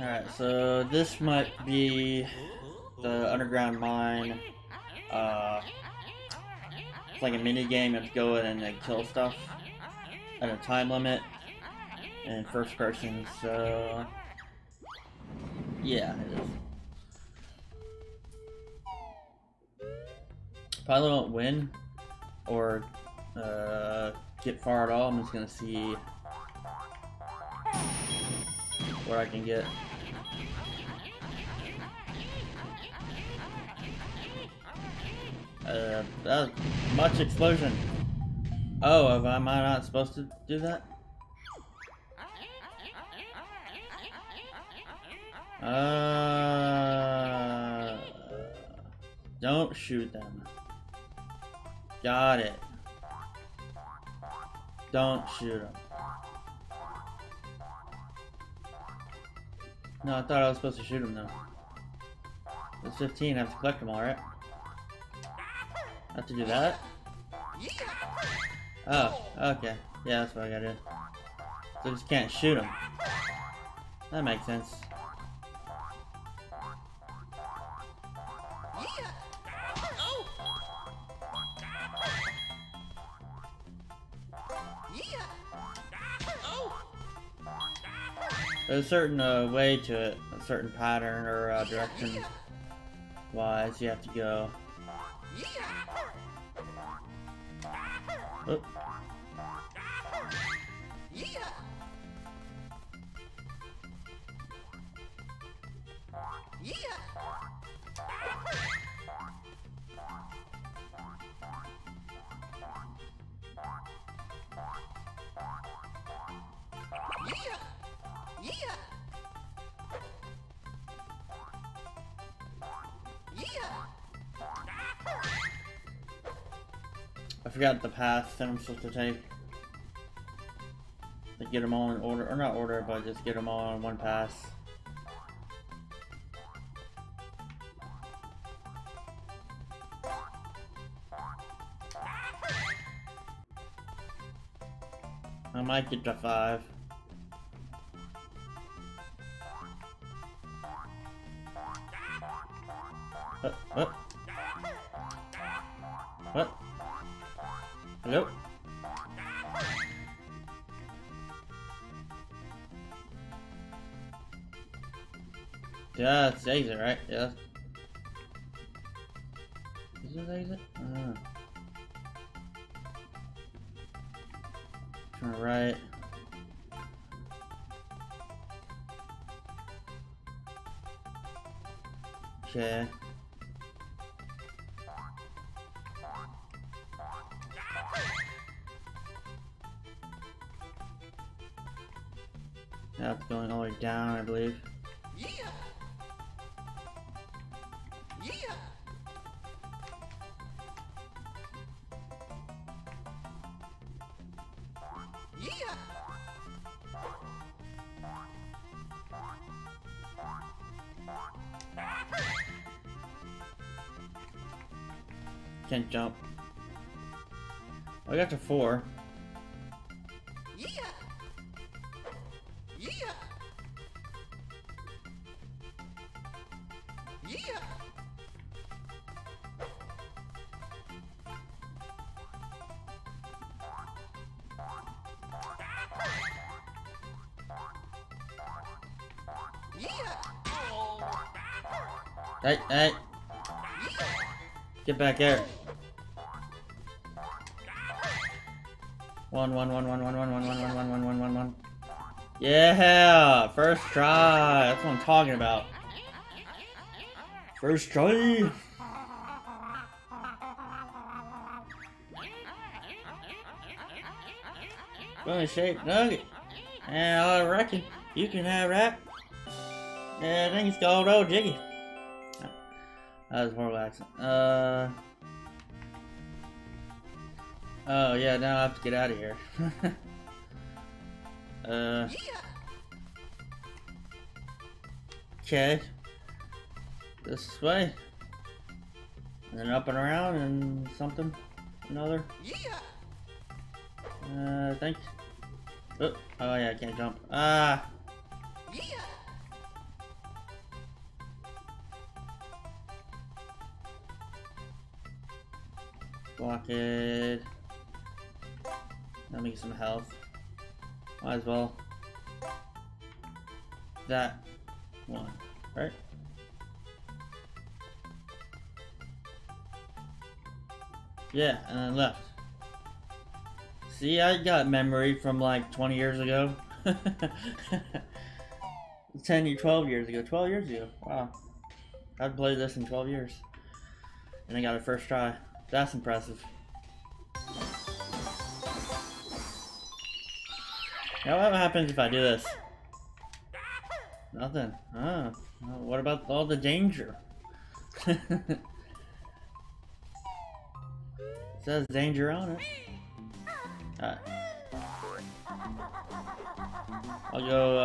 Alright, so this might be the underground mine. Uh, like a mini game. You have to go in and like, kill stuff at a time limit and first person. So yeah, it is. Probably won't win or uh, get far at all. I'm just gonna see what I can get. Uh, that much explosion. Oh, am I not supposed to do that? Uh, don't shoot them. Got it. Don't shoot them. No, I thought I was supposed to shoot them though. It's 15, I have to collect them all, right? I have to do that? Oh, okay. Yeah, that's what I gotta do. So I just can't shoot them. That makes sense. There's a certain uh, way to it, a certain pattern or uh, direction wise you have to go. Uh. Yeah. I forgot the path that I'm supposed to take. To get them all in order, or not order, but just get them all in one pass. I might get to five. What? What? What? Hello? Yeah, it's exit, right? Yeah. Is it exit? Uh. Turn right. Okay. Now going all the way down, I believe. Yeah. Yeah. Yeah. Can't jump. Oh, I got to four. Hey, hey, get back here. One, one, one, one, one, one, one, one, one, one, one, one, one, one. Yeah, first try. That's what I'm talking about. First try. Funny shaped nugget. And I reckon you can have that. Yeah, I think it's called old Jiggy. That was horrible accent. Uh. Oh yeah, now I have to get out of here. uh. Okay. This way. And then up and around and something. Another. Yeah. Uh, thanks. Oh, oh yeah, I can't jump. Ah! Block it. Let me get some health. Might as well. That one, right? Yeah, and then left. See, I got memory from like 20 years ago. 10 12 years ago. 12 years ago. Wow. I've played this in 12 years. And I got it first try. That's impressive. Now what happens if I do this? Nothing. Ah. What about all the danger? it says danger on it. I'll go. Uh,